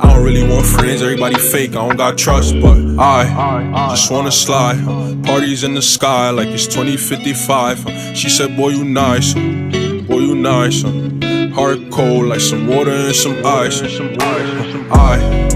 I don't really want friends, everybody fake, I don't got trust, but I just wanna slide. Parties in the sky like it's 2055. She said, Boy, you nice, boy, you nice. Heart cold like some water and some ice. I